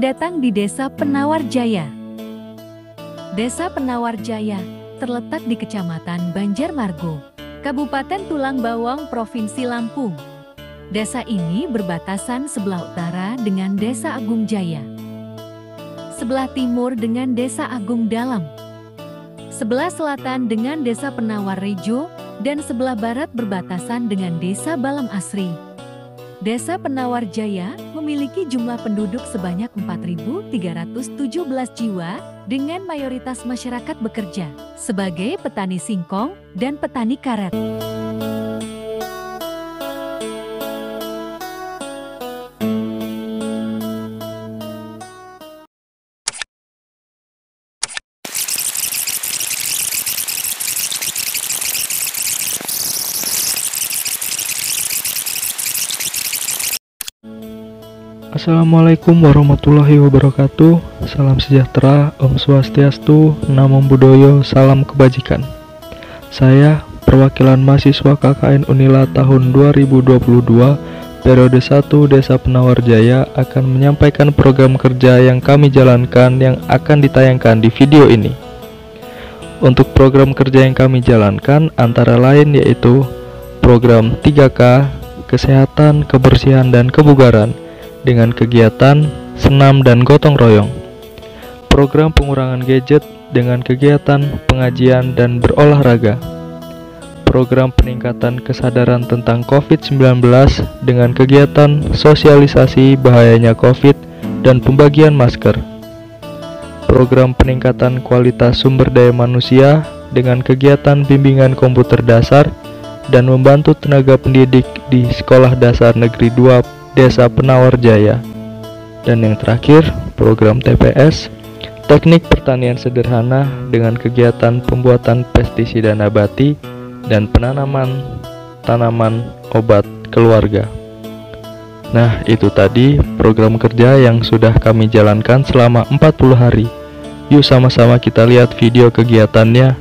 Datang di Desa Penawar Jaya. Desa Penawar Jaya terletak di Kecamatan Banjarmargo, Kabupaten Tulang Bawang, Provinsi Lampung. Desa ini berbatasan sebelah utara dengan Desa Agung Jaya, sebelah timur dengan Desa Agung Dalam, sebelah selatan dengan Desa Penawar Rejo, dan sebelah barat berbatasan dengan Desa Balam Asri. Desa Penawar Jaya memiliki jumlah penduduk sebanyak 4.317 jiwa dengan mayoritas masyarakat bekerja sebagai petani singkong dan petani karet. Assalamualaikum warahmatullahi wabarakatuh. Salam sejahtera, Om Swastiastu, Namo Buddhaya, Salam Kebajikan. Saya, perwakilan mahasiswa KKN Unila tahun 2022 Periode 1 Desa Penawar Jaya akan menyampaikan program kerja yang kami jalankan yang akan ditayangkan di video ini. Untuk program kerja yang kami jalankan antara lain yaitu Program 3K, Kesehatan, Kebersihan, dan Kebugaran dengan kegiatan senam dan gotong royong. Program pengurangan gadget dengan kegiatan pengajian dan berolahraga. Program peningkatan kesadaran tentang COVID-19 dengan kegiatan sosialisasi bahayanya COVID dan pembagian masker. Program peningkatan kualitas sumber daya manusia dengan kegiatan bimbingan komputer dasar dan membantu tenaga pendidik di Sekolah Dasar Negeri 2 Desa Penawar Jaya. Dan yang terakhir, program TPS, teknik pertanian sederhana dengan kegiatan pembuatan pestisida nabati dan penanaman tanaman obat keluarga. Nah, itu tadi program kerja yang sudah kami jalankan selama 40 hari. Yuk sama-sama kita lihat video kegiatannya.